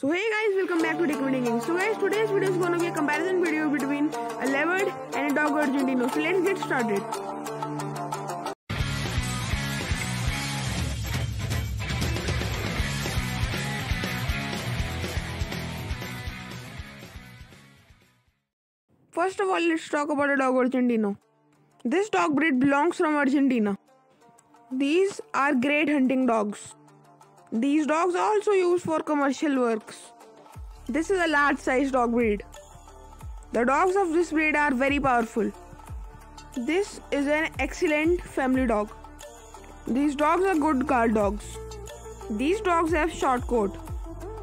So hey guys, welcome back to Recommending. So guys, today's video is gonna be a comparison video between a leopard and a Dogo Argentino. So let's get started. First of all, let's talk about a Dogo Argentino. This dog breed belongs from Argentina. These are great hunting dogs. These dogs are also used for commercial works. This is a large sized dog breed. The dogs of this breed are very powerful. This is an excellent family dog. These dogs are good guard dogs. These dogs have short coat.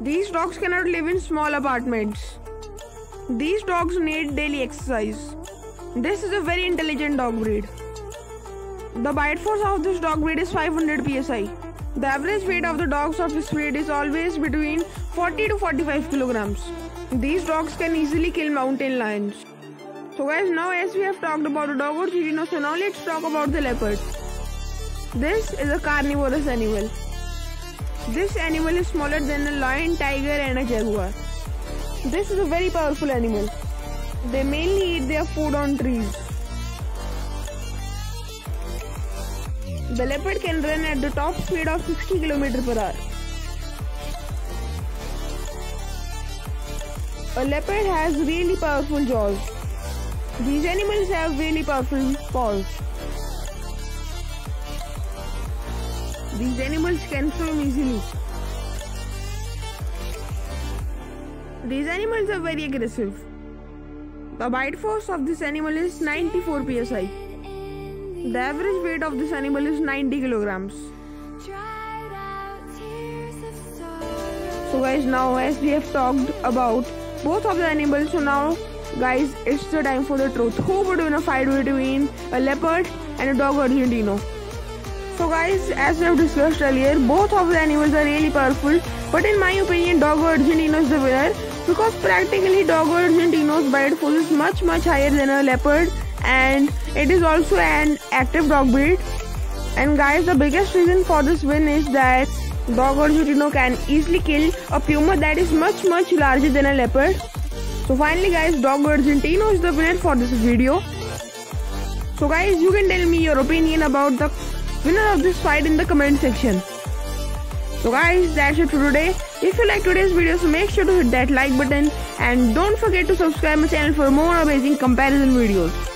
These dogs cannot live in small apartments. These dogs need daily exercise. This is a very intelligent dog breed. The bite force of this dog breed is 500 psi. The average weight of the dogs of this breed is always between 40 to 45 kilograms. These dogs can easily kill mountain lions. So guys, now as we have talked about the Dogo Argentino, so now let's talk about the leopard. This is a carnivorous animal. This animal is smaller than a lion, tiger and a jaguar. This is a very powerful animal. They mainly eat their food on trees. The leopard can run at the top speed of 60 km per hour. A leopard has really powerful jaws. These animals have really powerful paws. These animals can swim easily. These animals are very aggressive. The bite force of this animal is 94 psi. The average weight of this animal is 90 kilograms. So guys, now as we have talked about both of the animals, so now guys, it's the time for the truth. Who would win a fight between a leopard and a Dogo Argentino? So guys, as we have discussed earlier, both of the animals are really powerful. But in my opinion, Dogo Argentino is the winner because practically Dogo Argentino's bite force is much much higher than a leopard and it is also an active dog breed. And guys, the biggest reason for this win is that Dogo Argentino can easily kill a puma that is much much larger than a leopard. So finally guys, Dogo Argentino is the winner for this video. So guys, you can tell me your opinion about the winner of this fight in the comment section. So guys, that's it for today. If you like today's video, so make sure to hit that like button and don't forget to subscribe my channel for more amazing comparison videos.